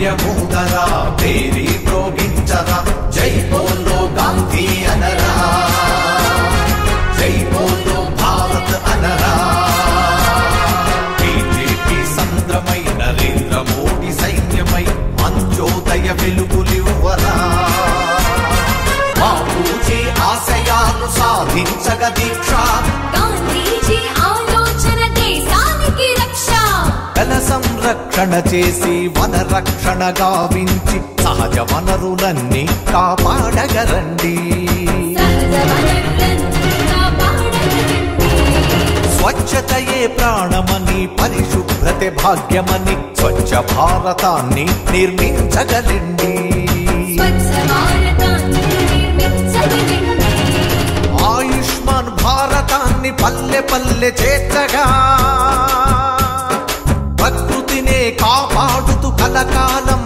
పుణ్యమూదరా పేరి ప్రోగించరా జై బోలో గాంధీ అనరా. జై బోలో భారత్ అనరా. బీజేపీ సంద్రమై నరేంద్ర మోడీ సైన్యమై అంత్యోదయ వెలుగులివ్వరా. బాపూజీ సాధించగ దీక్ష. సంరక్షణ చేసి వన రక్షణ గావించి సహజ వనరులన్నీ కాపాడగరండి స్వచ్ఛతయే ప్రాణమని పరిశుభ్రతే భాగ్యమని స్వచ్ఛ భారతాన్ని నిర్మించగలండి. ఆయుష్మాన్ భారతాన్ని పల్లె పల్లె చేర్చగా పాతకాలం